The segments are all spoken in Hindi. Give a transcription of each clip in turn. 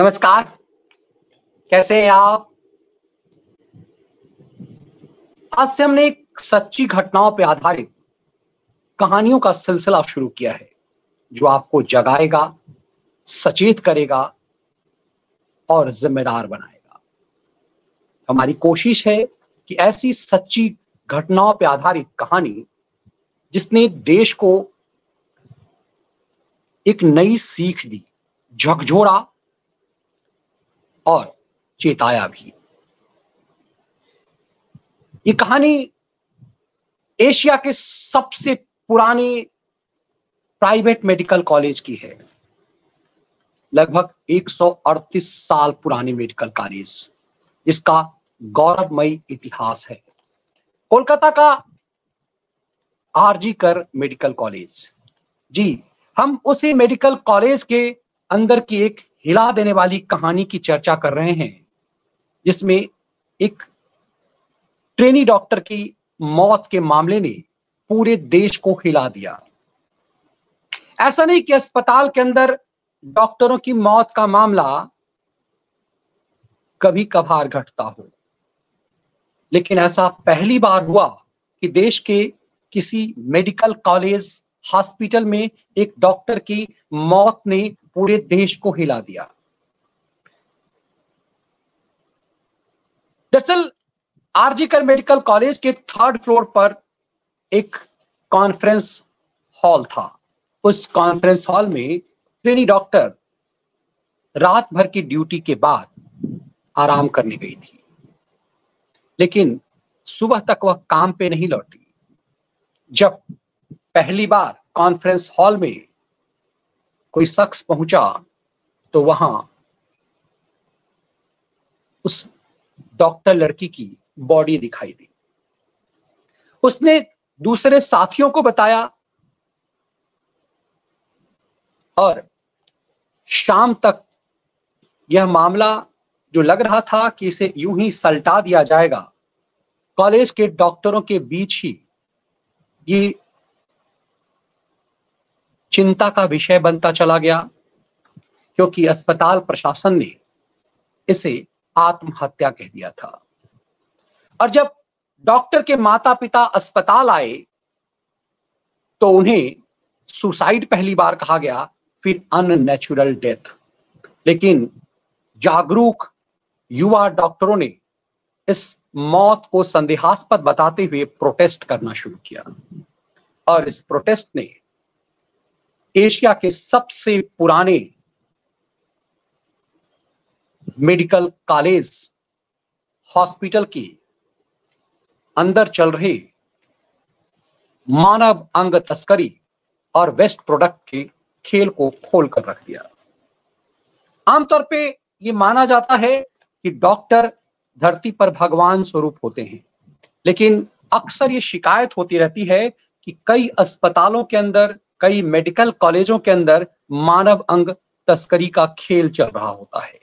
नमस्कार। कैसे हैं आप? आज से हमने एक सच्ची घटनाओं पर आधारित कहानियों का सिलसिला शुरू किया है, जो आपको जगाएगा, सचेत करेगा और जिम्मेदार बनाएगा। हमारी कोशिश है कि ऐसी सच्ची घटनाओं पर आधारित कहानी, जिसने देश को एक नई सीख दी, झकझोरा और चेताया भी। ये कहानी एशिया के सबसे पुराने प्राइवेट मेडिकल कॉलेज की है। लगभग 138 साल पुरानी मेडिकल कॉलेज, जिसका गौरवमयी इतिहास है। कोलकाता का आरजी कर मेडिकल कॉलेज। जी, हम उसी मेडिकल कॉलेज के अंदर की एक हिला देने वाली कहानी की चर्चा कर रहे हैं, जिसमें एक ट्रेनी डॉक्टर की मौत के मामले ने पूरे देश को हिला दिया। ऐसा नहीं कि अस्पताल के अंदर डॉक्टरों की मौत का मामला कभी कभार घटता हो, लेकिन ऐसा पहली बार हुआ कि देश के किसी मेडिकल कॉलेज हॉस्पिटल में एक डॉक्टर की मौत ने पूरे देश को हिला दिया। दरअसल आरजीकर मेडिकल कॉलेज के थर्ड फ्लोर पर एक कॉन्फ्रेंस हॉल था। उस कॉन्फ्रेंस हॉल में ट्रेनी डॉक्टर रात भर की ड्यूटी के बाद आराम करने गई थी। लेकिन सुबह तक वह काम पे नहीं लौटी। जब पहली बार कॉन्फ्रेंस हॉल में कोई शख्स पहुँचा तो वहाँ उस डॉक्टर लड़की की बॉडी दिखाई दी। उसने दूसरे साथियों को बताया और शाम तक यह मामला जो लग रहा था कि इसे यूँ ही सल्टा दिया जाएगा, कॉलेज के डॉक्टरों के बीच ही ये चिंता का विषय बनता चला गया, क्योंकि अस्पताल प्रशासन ने इसे आत्महत्या कह दिया था। और जब डॉक्टर के माता पिता अस्पताल आए तो उन्हें सुसाइड पहली बार कहा गया, फिर अननेचुरल डेथ। लेकिन जागरूक युवा डॉक्टरों ने इस मौत को संदेहास्पद बताते हुए प्रोटेस्ट करना शुरू किया। और इस प्रोटेस्ट ने एशिया के सबसे पुराने मेडिकल कॉलेज, हॉस्पिटल की अंदर चल रहे मानव अंग तस्करी और वेस्ट प्रोडक्ट के खेल को खोल कर रख दिया। आमतौर पे ये माना जाता है कि डॉक्टर धरती पर भगवान स्वरूप होते हैं, लेकिन अक्सर ये शिकायत होती रहती है कि कई अस्पतालों के अंदर कई मेडिकल कॉलेजों के अंदर मानव अंग तस्करी का खेल चल रहा होता है।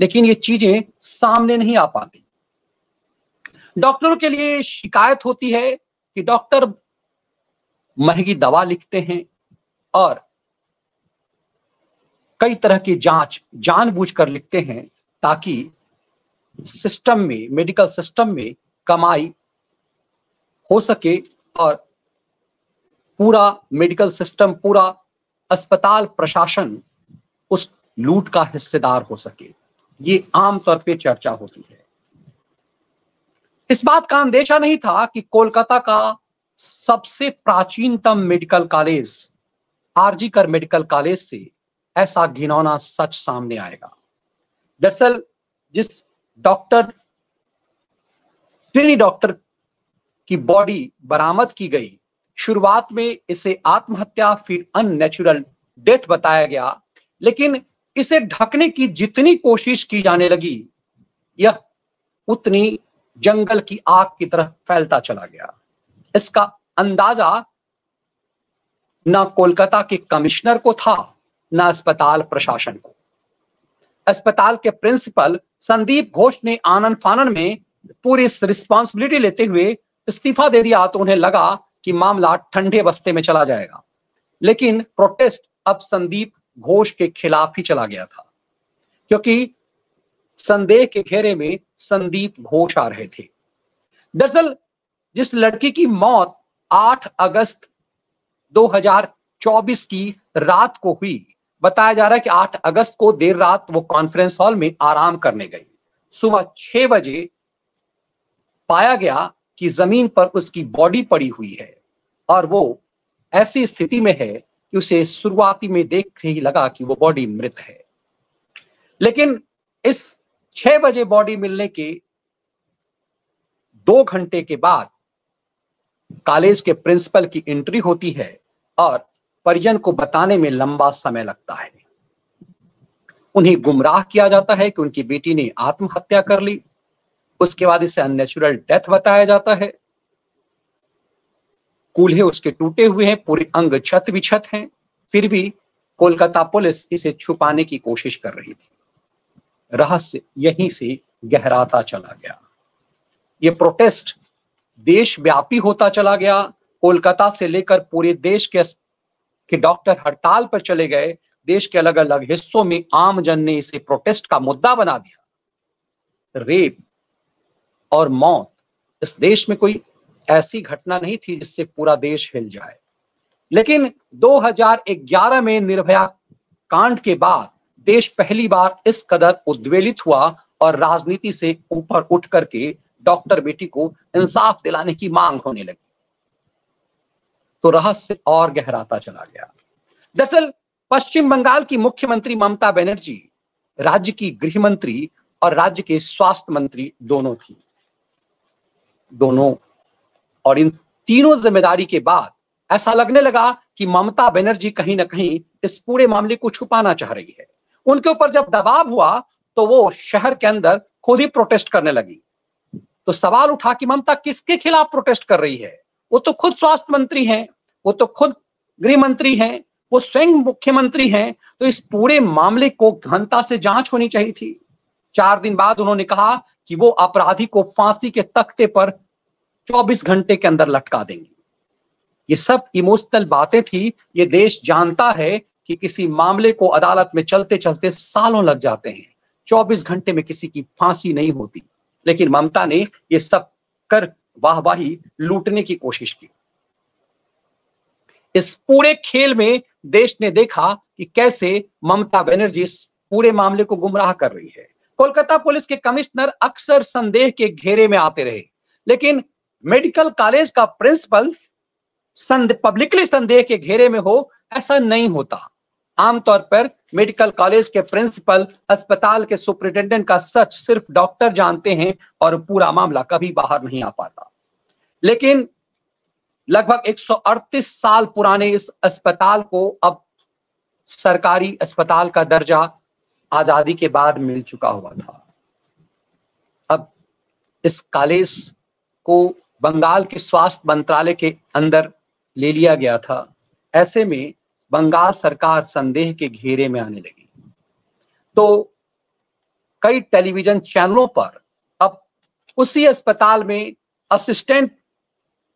लेकिन ये चीज़ें सामने नहीं आ पाती। डॉक्टरों के लिए शिकायत होती है कि डॉक्टर महँगी दवा लिखते हैं और कई तरह की जाँच, जानबूझकर लिखते हैं ताकि सिस्टम में, मेडिकल सिस्टम में कमाई हो सके और पूरा मेडिकल सिस्टम, पूरा अस्पताल प्रशासन उस लूट का हिस्सेदार हो सके। ये आमतौर पे चर्चा होती है। इस बात का अंदेशा नहीं था कि कोलकाता का सबसे प्राचीनतम medical college, R G Kar medical college से ऐसा घिनौना सच सामने आएगा। दरअसल जिस डॉक्टर, ट्रेनी डॉक्टर की बॉडी बरामद की गई शुरुआत में इसे आत्महत्या, फिर अननेचुरल डेथ बताया गया। लेकिन इसे ढकने की जितनी कोशिश की जाने लगी, यह उतनी जंगल की आग की तरह फैलता चला गया। इसका अंदाज़ा ना कोलकाता के कमिश्नर को था, ना अस्पताल प्रशासन को। अस्पताल के प्रिंसिपल संदीप घोष ने आनंद फानन में पूरी रिस्पॉन्सिबिलिटी लेते हुए इस्तीफा दे दिया तो उन्हें लगा कि मामला ठंडे बस्ते में चला जाएगा। लेकिन प्रोटेस्ट अब संदीप घोष के खिलाफ ही चला गया था। क्योंकि संदेह के घेरे में संदीप घोष आ रहे थे। दरअसल जिस लड़की की मौत 8 अगस्त 2024 की रात को हुई, बताया जा रहा है कि 8 अगस्त को देर रात वो कॉन्फ्रेंस हॉल में आराम करने गई। सुबह छह बजे पाया गया कि ज़मीन पर उसकी बॉडी पड़ी हुई है और वो ऐसी स्थिति में है कि उसे शुरुआती में देख ही लगा कि वो बॉडी मृत है। लेकिन इस छह बजे बॉडी मिलने के दो घंटे के बाद कॉलेज के प्रिंसिपल की एंट्री होती है और परिजन को बताने में लंबा समय लगता है। उन्हें गुमराह किया जाता है कि उनकी बेटी ने आत्महत्या कर ली। उसके बाद इसे अननेचुरल डेथ बताया जाता है। कूल्हे उसके टूटे हुए हैं, पूरे अंग छत विछत हैं, फिर भी कोलकाता पुलिस इसे छुपाने की कोशिश कर रही थी। रहस्य यहीं से गहराता चला गया। ये प्रोटेस्ट देशव्यापी होता चला गया। कोलकाता से लेकर पूरे देश के के डॉक्टर हड़ताल पर चले गए। देश के अलग अलग हिस्सों में आम जन ने इसे प्रोटेस्ट का मुद्दा बना दिया। रेप और मौत। इस देश में कोई ऐसी घटना नहीं थी जिससे पूरा देश हिल जाए। लेकिन 2011 में निर्भया कांड के बाद देश पहली बार इस कदर उद्वेलित हुआ और राजनीति से ऊपर उठ करके डॉक्टर बेटी को इंसाफ दिलाने की मांग होने लगी। तो रहस्य और गहराता चला गया। दरअसल, पश्चिम बंगाल की मुख्यमंत्री ममता बनर्जी, राज्य की गृह मंत्री और राज्य के स्वास्थ्य मंत्री दोनों थी। दोनों। और इन तीनों ज़िम्मेदारी के बाद ऐसा लगने लगा कि ममता बनर्जी कहीं ना कहीं इस पूरे मामले को छुपाना चाह रही है। उनके ऊपर जब दबाव हुआ तो वो शहर के अंदर खुद ही प्रोटेस्ट करने लगी। तो सवाल उठा कि ममता किसके खिलाफ प्रोटेस्ट कर रही है? वो तो खुद स्वास्थ्य मंत्री हैं, वो तो खुद गृह मंत्री हैं, वो स्वयं मुख्यमंत्री हैं तो इस पूरे मामले को घनता से जाँच होनी चाहिए थी। चार दिन बाद उन्होंने कहा कि वो अपराधी को फांसी के तख्ते पर 24 घंटे के अंदर लटका देंगे। ये सब इमोशनल बातें थी। ये देश जानता है कि किसी मामले को अदालत में चलते चलते सालों लग जाते हैं। 24 घंटे में किसी की फांसी नहीं होती। लेकिन ममता ने ये सब कर वाहवाही लूटने की कोशिश की। इस पूरे खेल में देश ने देखा कि कैसे ममता बनर्जी पूरे मामले को गुमराह कर रही है। कोलकाता पुलिस के कमिश्नर अक्सर संदेह के घेरे में आते रहे लेकिन मेडिकल कॉलेज का प्रिंसिपल संद, पब्लिकली संदेह के घेरे में हो ऐसा नहीं होता। आमतौर पर मेडिकल कॉलेज के प्रिंसिपल अस्पताल के सुप्रिंटेंडेंट का सच सिर्फ़ डॉक्टर जानते हैं और पूरा मामला कभी बाहर नहीं आ पाता। लेकिन लगभग 138 साल पुराने इस अस्पताल को अब सरकारी अस्पताल का दर्जा आज़ादी के बाद मिल चुका हुआ था। अब इस कॉलेज को बंगाल के स्वास्थ्य मंत्रालय के अंदर ले लिया गया था। ऐसे में बंगाल सरकार संदेह के घेरे में आने लगी। तो कई टेलीविज़न चैनलों पर अब उसी अस्पताल में असिस्टेंट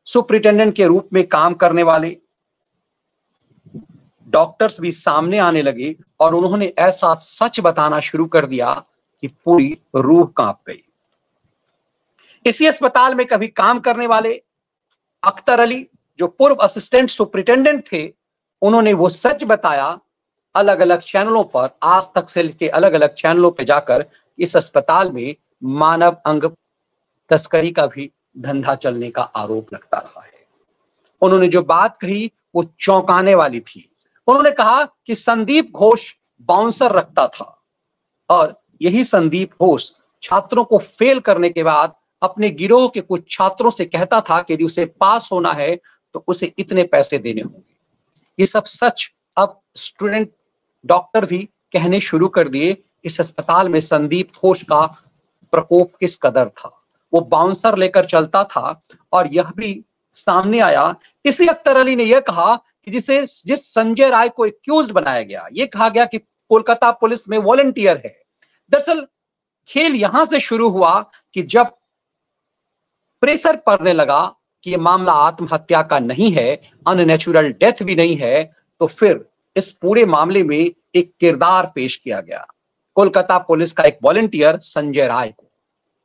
सुप्रिंटेंडेंट के रूप में काम करने वाले डॉक्टर्स भी सामने आने लगे और उन्होंने ऐसा सच बताना शुरू कर दिया कि पूरी रूह काँप गई। इसी अस्पताल में कभी काम करने वाले अख्तर अली, जो पूर्व असिस्टेंट सुप्रिंटेंडेंट थे, उन्होंने वो सच बताया अलग अलग चैनलों पर, आज तक से के अलग अलग चैनलों पर जाकर इस अस्पताल में मानव अंग तस्करी का भी धंधा चलने का आरोप लगता रहा है। उन्होंने जो बात कही, वो चौंकाने वाली थी। उन्होंने कहा कि संदीप घोष बाउंसर रखता था और यही संदीप घोष छात्रों को फेल करने के बाद अपने गिरोह के कुछ छात्रों से कहता था कि यदि उसे पास होना है तो उसे इतने पैसे देने होंगे। ये सब सच। अब स्टूडेंट डॉक्टर भी कहने शुरू कर दिए, इस अस्पताल में संदीप घोष का प्रकोप किस कदर था? वो बाउंसर लेकर चलता था और यह भी सामने आया। इसी अख्तर अली ने यह कहा कि जिसे, जिस संजय राय को एक्यूज बनाया गया, ये कहा गया कि कोलकाता पुलिस में वॉलंटियर है। दरअसल, खेल यहाँ से शुरू हुआ कि जब प्रेशर पड़ने लगा कि ये मामला आत्महत्या का नहीं है अननेचुरल डेथ भी नहीं है तो फिर इस पूरे मामले में एक किरदार पेश किया गया। कोलकाता पुलिस का एक वॉलेंटियर संजय राय को।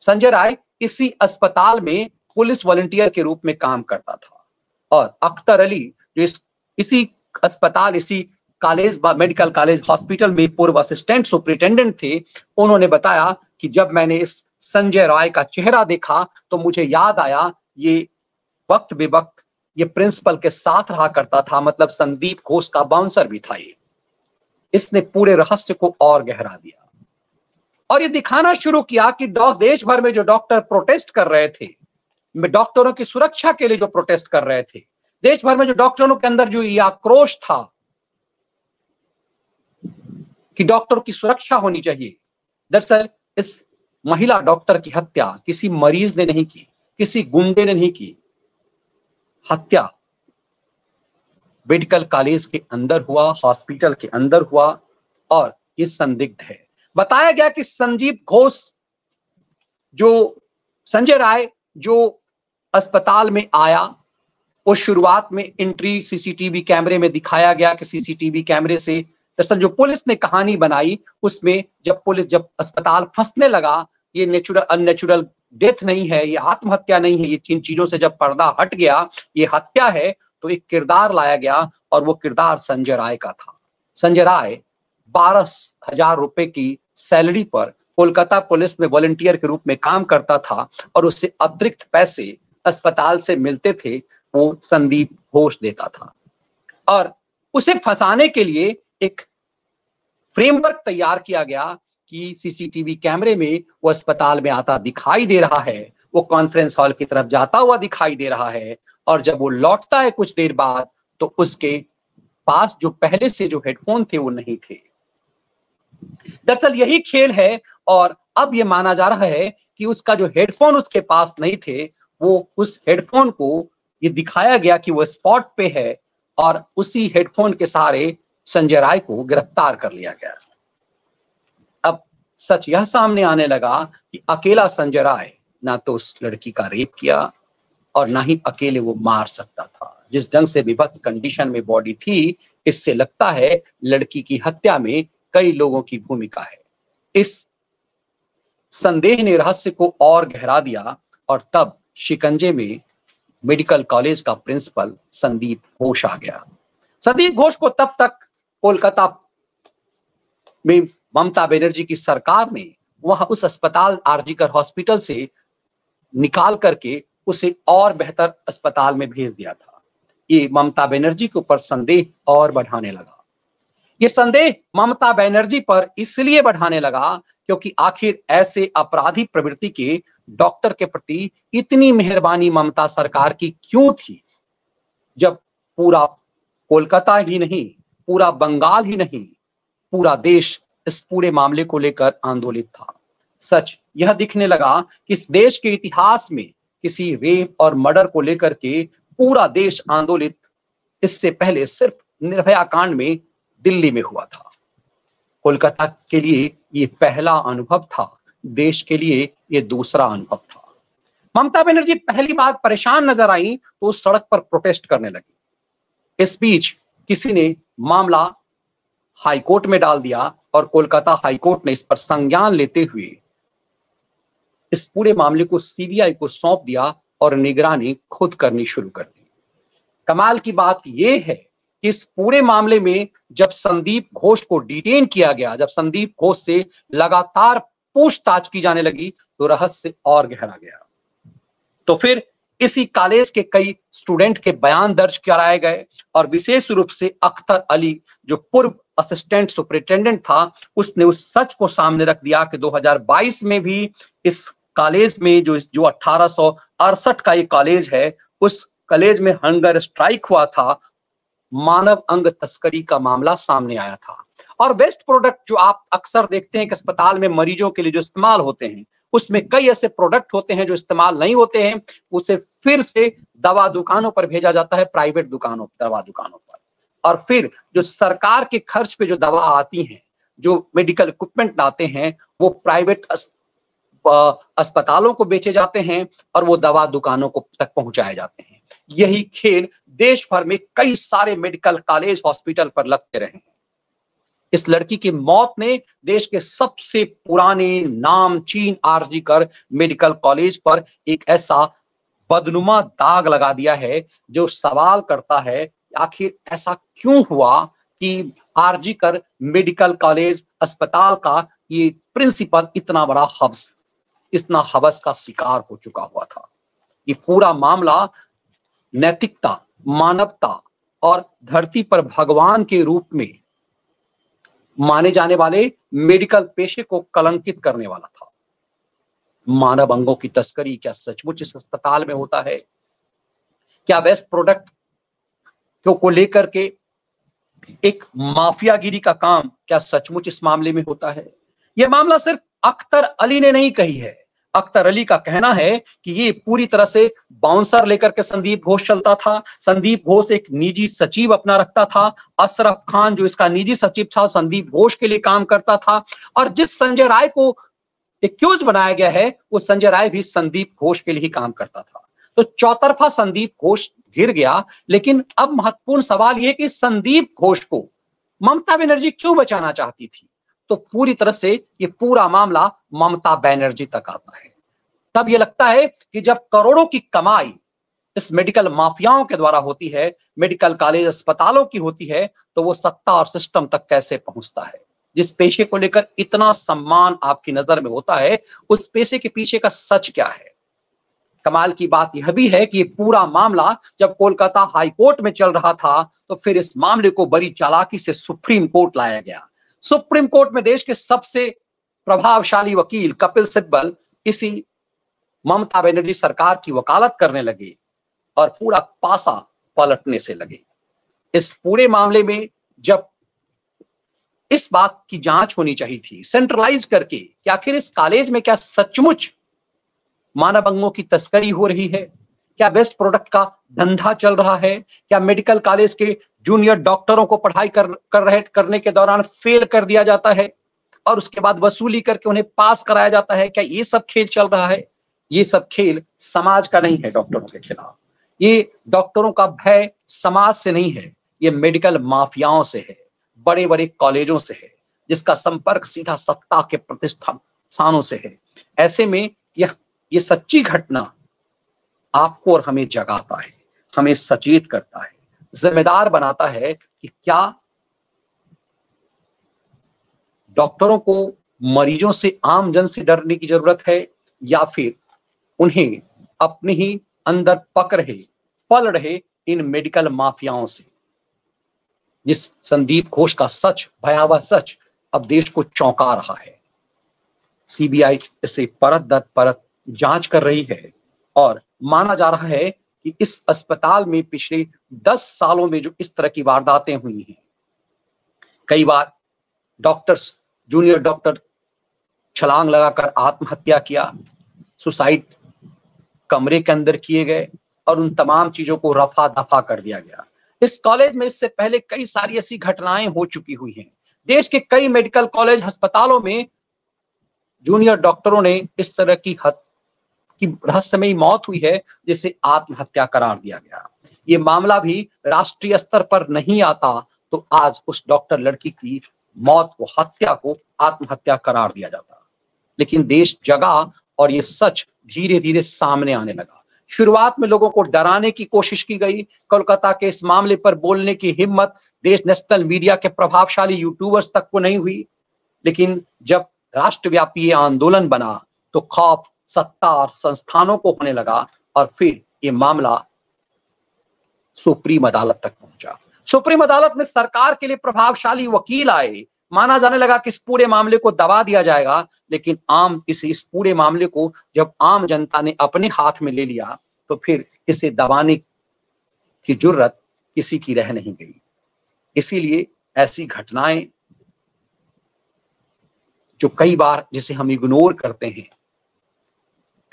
संजय राय इसी अस्पताल में पुलिस वॉलेंटियर के रूप में काम करता था। और अख्तर अली, जो इस इसी अस्पताल, इसी कॉलेज मेडिकल कॉलेज, हॉस्पिटल में पूर्व असिस्टेंट सुप्रिंटेंडेंट थे। उन्होंने बताया कि जब मैंने इस संजय राय का चेहरा देखा तो मुझे याद आया, ये वक्त बेवक्त ये प्रिंसिपल के साथ रहा करता था मतलब संदीप घोष का बाउंसर भी था ये। इसने पूरे रहस्य को और गहरा दिया। और ये दिखाना शुरू किया कि देश भर में जो डॉक्टर प्रोटेस्ट कर रहे थे, डॉक्टरों की सुरक्षा के लिए जो प्रोटेस्ट कर रहे थे देश भर में जो डॉक्टरों के अंदर जो ये आक्रोश था कि डॉक्टर की सुरक्षा होनी चाहिए। दरअसल, इस महिला डॉक्टर की हत्या किसी मरीज़ ने नहीं की, किसी गुंडे ने नहीं की। हत्या मेडिकल कॉलेज के अंदर हुआ, हॉस्पिटल के अंदर हुआ और ये संदिग्ध है। बताया गया कि संजीव घोष, जो संजय राय, जो अस्पताल में आया उस शुरुआत में एंट्री सीसीटीवी कैमरे में दिखाया गया कि सीसीटीवी कैमरे से दरअसल जो पुलिस ने कहानी बनाई, उसमें जब पुलिस, जब अस्पताल फंसने लगा, ये नेचुरल अननेचुरल डेथ नहीं है, ये आत्महत्या नहीं है, ये इन चीज़ों से जब पर्दा हट गया, ये हत्या है तो एक किरदार लाया गया और वो किरदार संजय राय का था। संजय राय बारह हज़ार रुपए की सैलरी पर कोलकाता पुलिस में वॉलेंटियर के रूप में काम करता था और उससे अतिरिक्त पैसे अस्पताल से मिलते थे वो संदीप घोष देता था। और उसे फंसाने के लिए एक फ्रेमवर्क तैयार किया गया कि सीसीटीवी कैमरे में वो अस्पताल में आता दिखाई दे रहा है, वो कॉन्फ्रेंस हॉल की तरफ़ जाता हुआ दिखाई दे रहा है और जब वो लौटता है कुछ देर बाद तो उसके पास जो पहले से जो हेडफोन थे वो नहीं थे। दरअसल यही खेल है और अब ये माना जा रहा है कि उसका जो हेडफोन उसके पास नहीं थे, वो उस हेडफोन को ये दिखाया गया कि वो स्पॉट पे है और उसी हेडफोन के सहारे संजय राय को गिरफ़्तार कर लिया गया। अब सच यह सामने आने लगा कि अकेला संजय राय ना तो उस लड़की का रेप किया और ना ही अकेले वो मार सकता था। जिस ढंग से विभत्स कंडीशन में बॉडी थी, इससे लगता है लड़की की हत्या में कई लोगों की भूमिका है। इस संदेह ने रहस्य को और गहरा दिया और तब शिकंजे में मेडिकल कॉलेज का प्रिंसिपल संदीप घोष आ गया। संदीप घोष को तब तक कोलकाता में ममता बनर्जी की सरकार ने वहाँ उस अस्पताल आरजीकर हॉस्पिटल से निकाल करके उसे और बेहतर अस्पताल में भेज दिया था। ये ममता बनर्जी के ऊपर संदेह और बढ़ाने लगा। ये संदेह ममता बनर्जी पर इसलिए बढ़ाने लगा क्योंकि आखिर ऐसे अपराधी प्रवृत्ति के डॉक्टर के प्रति इतनी मेहरबानी ममता सरकार की क्यों थी? जब पूरा कोलकाता ही नहीं, पूरा बंगाल ही नहीं, पूरा देश इस पूरे मामले को लेकर आंदोलित था। सच यह दिखने लगा कि इस देश के इतिहास में किसी रेप और मर्डर को लेकर के पूरा देश आंदोलित, इससे पहले सिर्फ़ निर्भया कांड में दिल्ली में हुआ था। कोलकाता के लिए ये पहला अनुभव था। देश के लिए ये दूसरा अनुभव था। ममता बनर्जी पहली बार परेशान नज़र आई तो सड़क पर प्रोटेस्ट करने लगी। इस बीच किसी ने मामला हाईकोर्ट में डाल दिया और कोलकाता हाईकोर्ट ने इस पर संज्ञान लेते हुए इस पूरे मामले को सीबीआई को सौंप दिया और निगरानी खुद करनी शुरू कर दी। कमाल की बात यह है कि इस पूरे मामले में जब संदीप घोष को डिटेन किया गया, जब संदीप घोष से लगातार पूछताछ की जाने लगी तो रहस्य और गहरा गया। तो फिर इसी कॉलेज के कई स्टूडेंट के बयान दर्ज कराए गए और विशेष रूप से अख्तर अली, जो पूर्व असिस्टेंट सुपरिटेंडेंट था, उसने उस सच को सामने रख दिया कि 2022 में भी इस कॉलेज में जो जो अठारह का ये कॉलेज है, उस कॉलेज में हंगर स्ट्राइक हुआ था, मानव अंग तस्करी का मामला सामने आया था। और वेस्ट प्रोडक्ट जो आप अक्सर देखते हैं कि अस्पताल में मरीजों के लिए जो इस्तेमाल होते हैं उसमें कई ऐसे प्रोडक्ट होते हैं जो इस्तेमाल नहीं होते हैं उसे फिर से दवा दुकानों पर भेजा जाता है प्राइवेट दुकानों दवा दुकानों पर। और फिर जो सरकार के खर्च पे जो दवा आती है जो मेडिकल इक्विपमेंट लाते हैं वो प्राइवेट अस, अस्पतालों को बेचे जाते हैं और वो दवा दुकानों को तक पहुँचाए जाते हैं। यही खेल देश भर में कई सारे मेडिकल कॉलेज हॉस्पिटल पर लगते रहे हैं। इस लड़की की मौत ने देश के सबसे पुराने नाम चीन आरजी कर मेडिकल कॉलेज पर एक ऐसा बदनुमा दाग लगा दिया है जो सवाल करता है, आखिर ऐसा क्यों हुआ कि आरजी कर मेडिकल कॉलेज अस्पताल का ये प्रिंसिपल इतना बड़ा हब्स इतना हवस का शिकार हो चुका हुआ था? ये पूरा मामला नैतिकता, मानवता और धरती पर भगवान के रूप में माने जाने वाले मेडिकल पेशे को कलंकित करने वाला था। मानव अंगों की तस्करी क्या सचमुच इस अस्पताल में होता है? क्या बेस्ट प्रोडक्ट को लेकर के एक माफियागिरी का काम क्या सचमुच इस मामले में होता है? यह मामला सिर्फ़ अख्तर अली ने नहीं कही है। अख्तर अली का कहना है कि ये पूरी तरह से बाउंसर लेकर के संदीप घोष चलता था। संदीप घोष एक निजी सचिव अपना रखता था। अशरफ खान, जो इसका निजी सचिव था, संदीप घोष के लिए काम करता था। और जिस संजय राय को एक्यूज बनाया गया है, वो संजय राय भी संदीप घोष के लिए ही काम करता था। तो चौतरफा संदीप घोष गिर गया, लेकिन अब महत्वपूर्ण सवाल यह कि संदीप घोष को ममता बनर्जी क्यों बचाना चाहती थी? तो पूरी तरह से ये पूरा मामला ममता बनर्जी तक आता है। तब ये लगता है कि जब करोड़ों की कमाई इस मेडिकल माफियाओं के द्वारा होती है, मेडिकल कॉलेज अस्पतालों की होती है तो वो सत्ता और सिस्टम तक कैसे पहुँचता है? जिस पेशे को लेकर इतना सम्मान आपकी नज़र में होता है, उस पेशे के पीछे का सच क्या है? कमाल की बात यह भी है कि पूरा मामला जब कोलकाता हाई कोर्ट में चल रहा था तो फिर इस मामले को बड़ी चालाकी से सुप्रीम कोर्ट लाया गया। सुप्रीम कोर्ट में देश के सबसे प्रभावशाली वकील कपिल सिब्बल इसी ममता बनर्जी सरकार की वकालत करने लगे और पूरा पासा पलटने से लगे। इस पूरे मामले में जब इस बात की जाँच होनी चाहिए थी सेंट्रलाइज करके कि आखिर इस कॉलेज में क्या सचमुच मानव अंगों की तस्करी हो रही है? क्या बेस्ट प्रोडक्ट का धंधा चल रहा है? क्या मेडिकल कॉलेज के जूनियर डॉक्टरों को पढ़ाई कर कर रहे, करने के दौरान फेल कर दिया जाता है और उसके बाद वसूली करके उन्हें पास कराया जाता है। क्या ये सब खेल चल रहा है? ये सब खेल समाज का नहीं है, डॉक्टरों के खिलाफ। ये डॉक्टरों का भय समाज से नहीं है, ये मेडिकल माफियाओं से है बड़े बड़े कॉलेजों से है, जिसका संपर्क सीधा सत्ता के प्रतिष्ठानों से है। ऐसे में यह, ये सच्ची घटना आपको और हमें जगाता है, हमें सचेत करता है। जिम्मेदार बनाता है कि क्या डॉक्टरों को मरीजों से आम जन से डरने की ज़रूरत है या फिर उन्हें अपने ही अंदर पक रहे, पल रहे इन मेडिकल माफियाओं से। जिस संदीप घोष का सच, भयावह सच अब देश को चौंका रहा है। सीबीआई इसे परत दर परत जाँच कर रही है और माना जा रहा है कि इस अस्पताल में पिछले दस सालों में जो इस तरह की वारदातें हुई हैं, कई बार डॉक्टर्स, जूनियर डॉक्टर छलांग लगाकर आत्महत्या किया, सुसाइड कमरे के अंदर किए गए और उन तमाम चीज़ों को रफा दफ़ा कर दिया गया। इस कॉलेज में इससे पहले कई सारी ऐसी घटनाएँ हो चुकी हुई हैं। देश के कई मेडिकल कॉलेज, अस्पतालों में जूनियर डॉक्टरों ने इस तरह की हद की रहस्यमयी मौत हुई है, जिसे आत्महत्या करार दिया गया। ये मामला भी राष्ट्रीय स्तर पर नहीं आता तो आज उस डॉक्टर लड़की की मौत को हत्या को आत्महत्या करार दिया जाता। लेकिन देश जगा और ये सच धीरे धीरे सामने आने लगा। शुरुआत में लोगों को डराने की कोशिश की गई। कोलकाता के इस मामले पर बोलने की हिम्मत देश नेशनल मीडिया के प्रभावशाली यूट्यूबर्स तक को नहीं हुई। लेकिन जब राष्ट्रव्यापी आंदोलन बना तो खौफ सत्ता और संस्थानों को होने लगा और फिर ये मामला सुप्रीम अदालत तक पहुँचा। सुप्रीम अदालत में सरकार के लिए प्रभावशाली वकील आए। माना जाने लगा कि इस पूरे मामले को दबा दिया जाएगा, लेकिन आम इस इस पूरे मामले को जब आम जनता ने अपने हाथ में ले लिया तो फिर इसे दबाने की ज़रूरत किसी की रह नहीं गई। इसीलिए ऐसी घटनाएँ जो कई बार जिसे हम इग्नोर करते हैं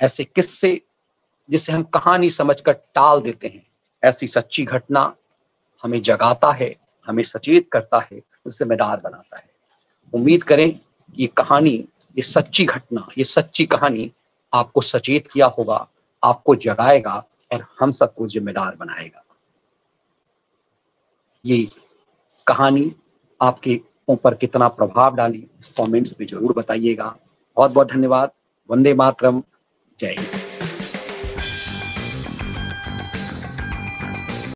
ऐसे किस्से जिसे हम कहानी समझकर टाल देते हैं। ऐसी सच्ची घटना हमें जगाता है, हमें सचेत करता है जिम्मेदार बनाता है। उम्मीद करें कि ये कहानी, ये सच्ची घटना, ये सच्ची कहानी आपको सचेत किया होगा, आपको जगाएगा और हम सबको जिम्मेदार बनाएगा। ये कहानी आपके ऊपर कितना प्रभाव डाली, कमेंट्स में ज़रूर बताइएगा। बहुत बहुत धन्यवाद। वंदे मातरम। day.